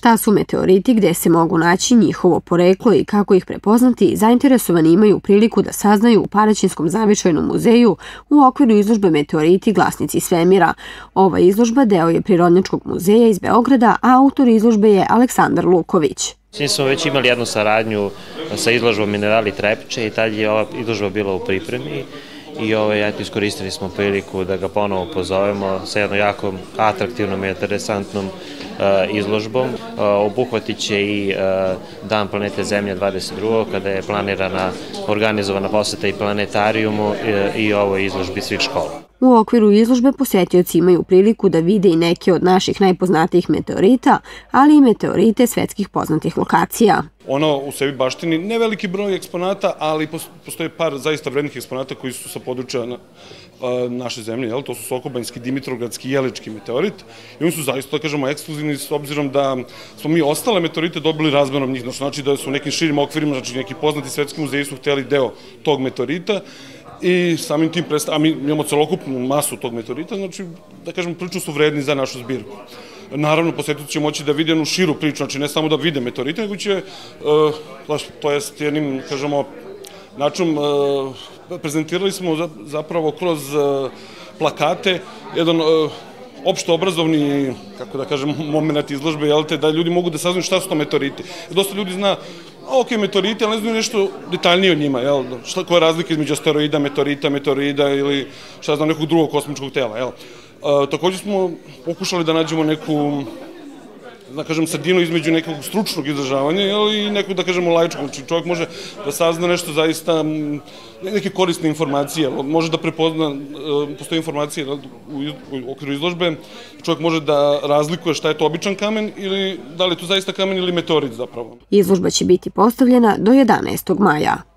Šta su meteoriti, gde se mogu naći njihovo poreklo i kako ih prepoznati, zainteresovani imaju priliku da saznaju u Paraćinskom zavičajnom muzeju u okviru izložbe Meteoriti glasnici svemira. Ova izložba deo je Prirodnjačkog muzeja iz Beograda, a autor izložbe je Aleksandar Luković. Mi smo već imali jednu saradnju sa izložbom Minerali Trepiče i tad je ova izložba bila u pripremi i ovaj, eto, iskoristili smo priliku da ga ponovo pozovemo sa jednom jako atraktivnom i interesantnom izložbom. Uh, obuhvatit će i uh, Dan planete Zemlja 22. kada je planirana organizovana poseta i planetarijumu i, ovoj izložbi svih škola. U okviru izložbe posetioci imaju priliku da vide i neke od naših najpoznatijih meteorita, ali i meteorite svetskih poznatih lokacija. Ono u sebi baštini ne veliki broj eksponata, ali postoje par zaista vrednih eksponata koji su sa područja na, naše zemlje, to su Sokobanjski, Dimitrovgradski i Jelički meteorit i oni su zaista, da kažemo, ekskluzivni s obzirom da smo mi ostale meteorite dobili razmenom njih, znači da su u nekim širim okvirima, znači neki poznati svetski muzeji su hteli deo tog meteorita i samim tim predstavlja, a mi imamo celokupnu masu tog meteorita, znači, da kažem, prilično su vredni za našu zbirku. Naravno, posjetitelji će moći da vide jednu širu priču, znači ne samo da vide meteorite, nego će, uh, to jest jednim, kažemo, načom, uh, prezentirali smo zapravo kroz uh, plakate jedan opšto obrazovni, kako da kažem, moment izložbe, jel te, da ljudi mogu da saznaju šta su to meteoriti. Dosta ljudi zna ok, meteoriti, ali ne znaju nešto detaljnije o njima, jel? Šta, koja je razlika između asteroida, meteorita, meteorida ili šta znam, nekog drugog kosmičkog tela, jel? E, takođe smo pokušali da nađemo neku da kažem, sredinu između nekog stručnog izražavanja i nekog, da kažemo, laičkog. Znači, čovjek može da sazna nešto zaista, neke korisne informacije, može da prepozna, e, postoje informacije u okviru izložbe, čovjek može da razlikuje šta je to običan kamen ili da li je to zaista kamen ili meteorit zapravo. Izložba će biti postavljena do 11. maja.